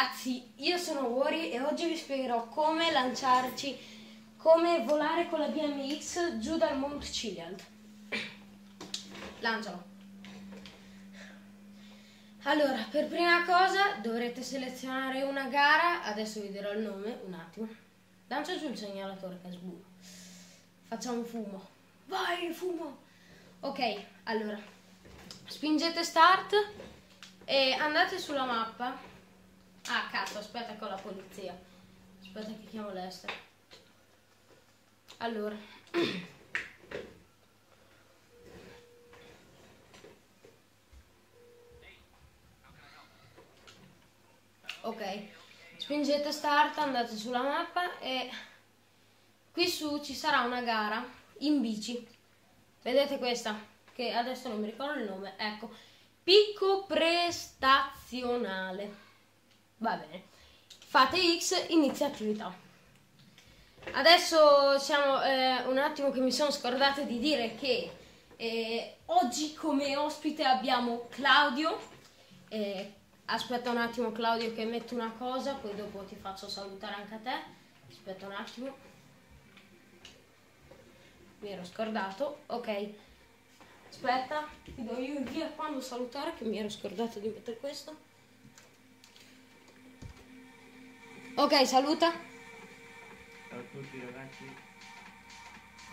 ragazzi, io sono Wori e oggi vi spiegherò come lanciarci, come volare con la BMX giù dal Mount Chiliad. Lancialo. Allora, per prima cosa dovrete selezionare una gara, adesso vi dirò il nome, un attimo. Lancia giù il segnalatore che sbuca. Facciamo fumo. Vai, fumo! Ok, allora, spingete start e andate sulla mappa Ah, cazzo, aspetta con la polizia. Aspetta che chiamo l'Ester. Allora. ok. Spingete start, andate sulla mappa e qui su ci sarà una gara in bici. Vedete questa? Che adesso non mi ricordo il nome. Ecco. Picco prestazionale. Va bene. Fate X, inizia attività. Adesso siamo eh, un attimo che mi sono scordata di dire che eh, oggi come ospite abbiamo Claudio. Eh, aspetta un attimo Claudio che metto una cosa, poi dopo ti faccio salutare anche a te. Aspetta un attimo. Mi ero scordato. Ok. Aspetta, ti do io il via quando salutare che mi ero scordato di mettere questo. Ok, saluta. Ciao a tutti ragazzi.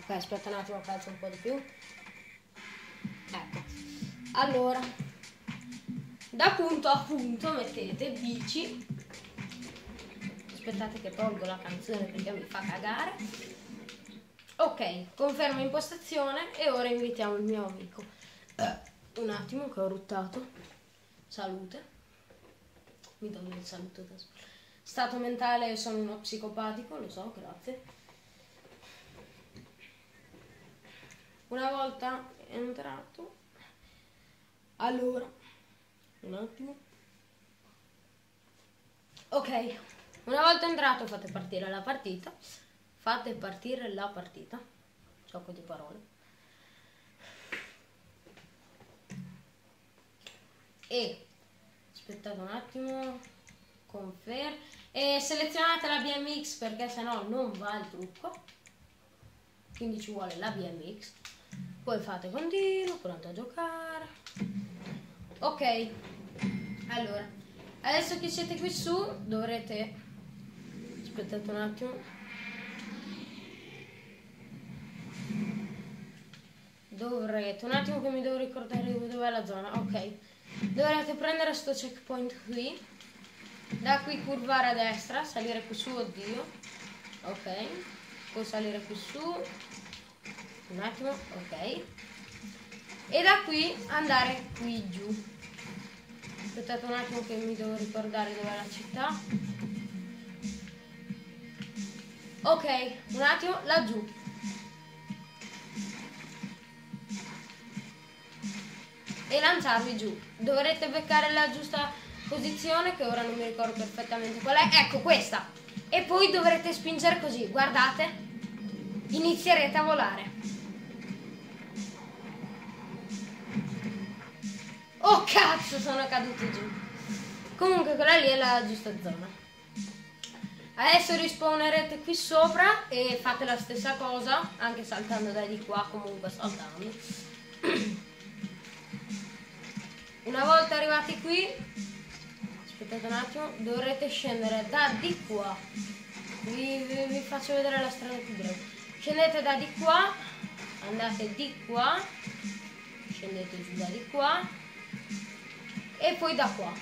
Ok, aspetta un attimo, calcio un po' di più. Ecco. Allora, da punto a punto mettete bici. Aspettate che tolgo la canzone perché mi fa cagare. Ok, conferma impostazione e ora invitiamo il mio amico. Un attimo che ho ruttato. Salute. Mi do il saluto da solo. Stato mentale sono uno psicopatico, lo so, grazie. Una volta entrato, allora, un attimo. Ok, una volta entrato fate partire la partita, fate partire la partita, gioco di parole. E aspettate un attimo, confer e selezionate la BMX perché sennò non va il trucco. Quindi ci vuole la BMX poi fate continuo pronto a giocare. Ok. Allora adesso che siete qui su dovrete aspettate un attimo. Dovrete un attimo che mi devo ricordare dove è la zona. Ok. Dovrete prendere sto checkpoint qui da qui curvare a destra, salire qui su, oddio. Ok. Poi salire qui su. Un attimo, ok. E da qui andare qui giù. Aspettate un attimo che mi devo ricordare dove è la città. Ok, un attimo, laggiù. E lanciarvi giù. Dovrete beccare la giusta posizione che ora non mi ricordo perfettamente qual è. Ecco questa. E poi dovrete spingere così, guardate. Inizierete a volare. Oh cazzo, sono caduto giù. Comunque quella lì è la giusta zona. Adesso rispawnerete qui sopra e fate la stessa cosa, anche saltando da di qua, comunque saltando. Una volta arrivati qui, aspettate un attimo, dovrete scendere da di qua. Vi, vi, vi, faccio vedere la strada più breve. Scendete da di qua, andate di qua, scendete giù da di qua e poi da qua.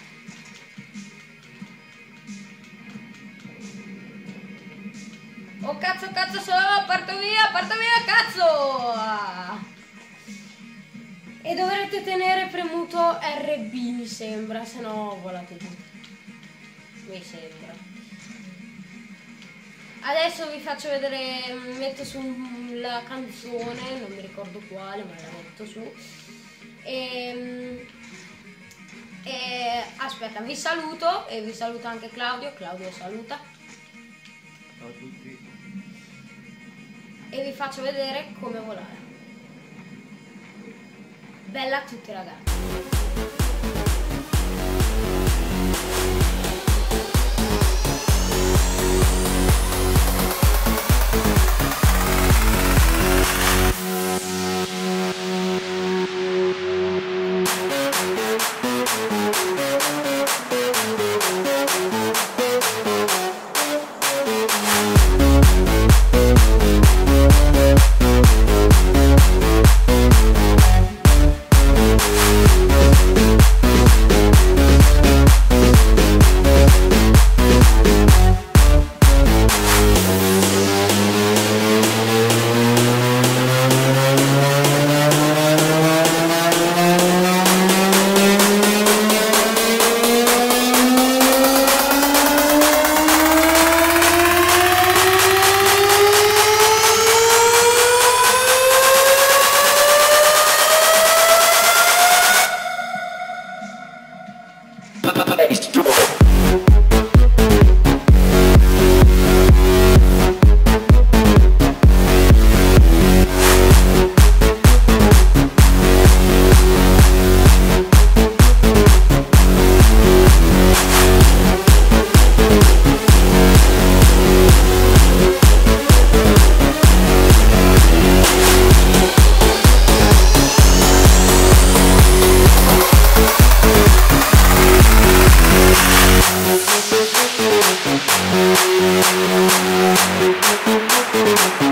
Oh cazzo, cazzo, sono, parto via, parto via, cazzo! E dovrete tenere premuto RB mi sembra, se no volate giù mi sembra. Adesso vi faccio vedere, metto su la canzone, non mi ricordo quale, ma la metto su. E, e aspetta, vi saluto e vi saluto anche Claudio. Claudio saluta. Ciao a tutti. E vi faccio vedere come volare. Bella a tutti ragazzi. Thank you.